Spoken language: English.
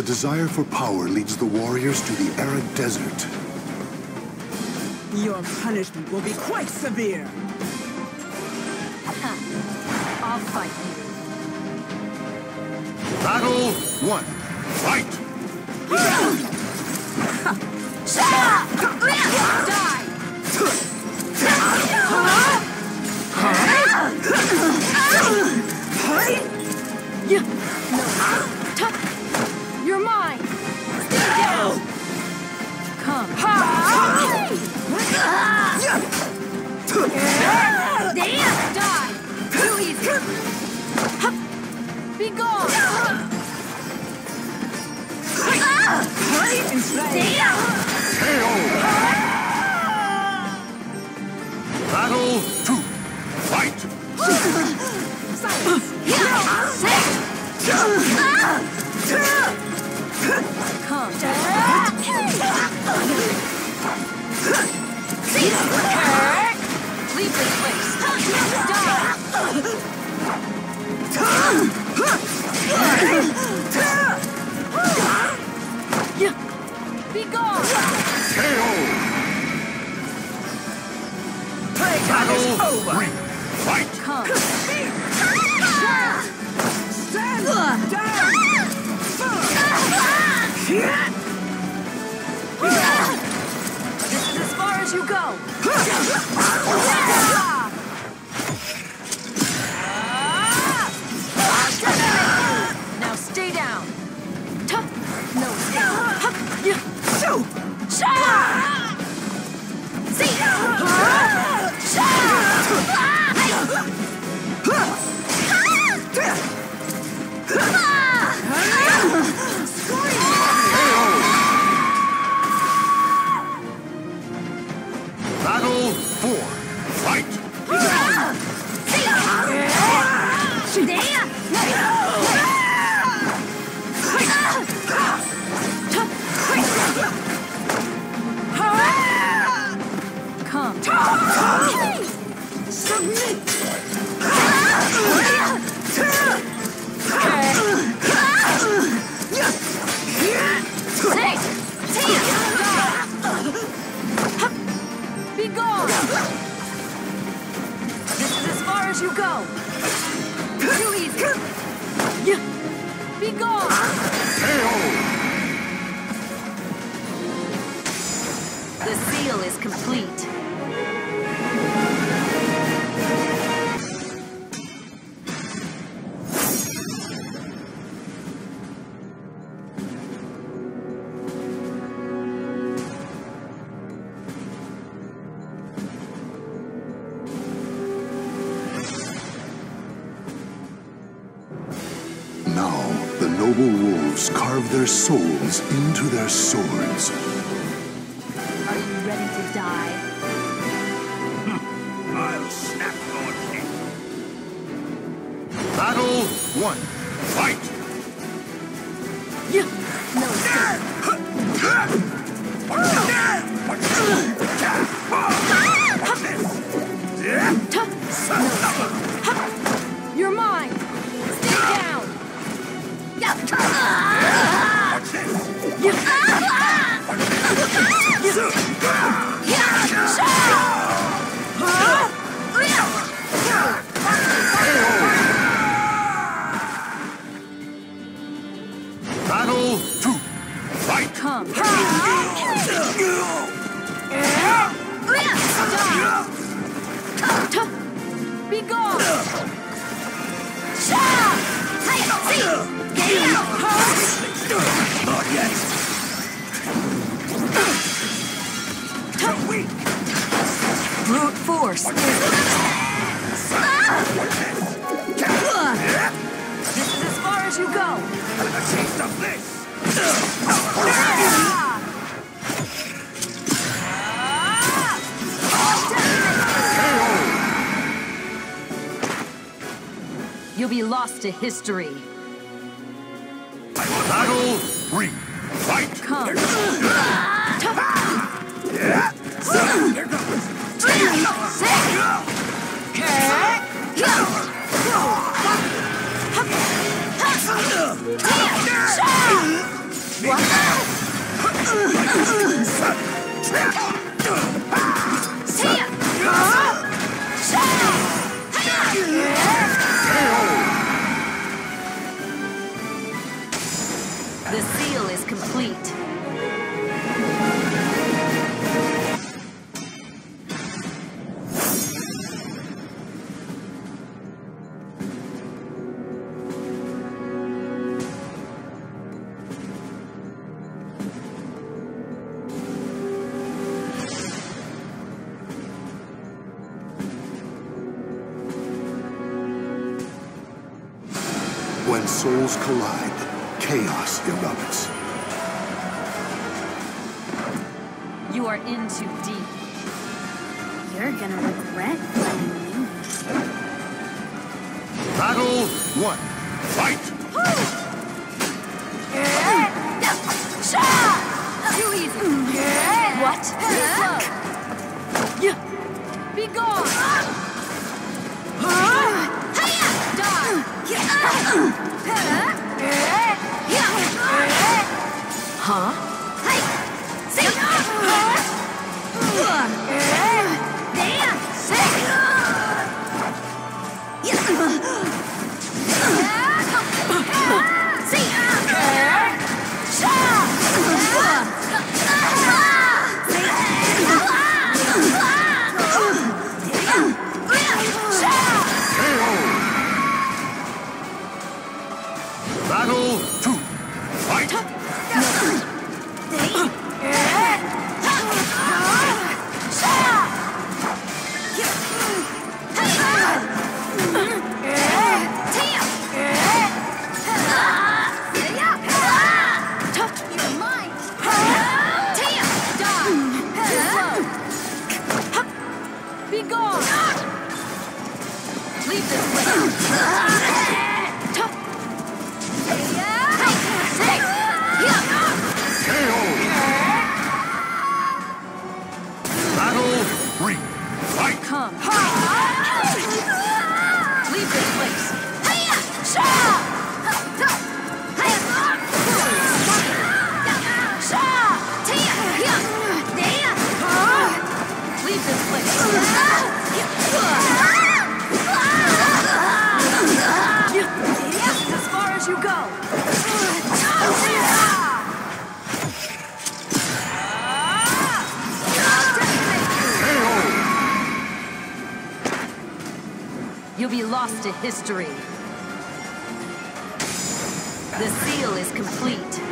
The desire for power leads the warriors to the arid desert. Your punishment will be quite severe. I'll fight you. Battle one. Fight! Three. Fight! Down! This is as far as you go. You go. Too easy. Be gone! The seal is complete. Noble wolves carve their souls into their swords. Are you ready to die? Hmm. I'll snap your neck. Battle one. Fight! Yeah. No escape. You go. A taste of this. You'll be lost to history. Battle three. Fight! Come. Seal is complete. When souls collide, chaos erupts. You are in too deep. You're gonna regret letting me. Battle one. Fight! Too easy. What? Yeah. Be gone. Huh? हाँ। Come. Leave be lost to history. The seal is complete.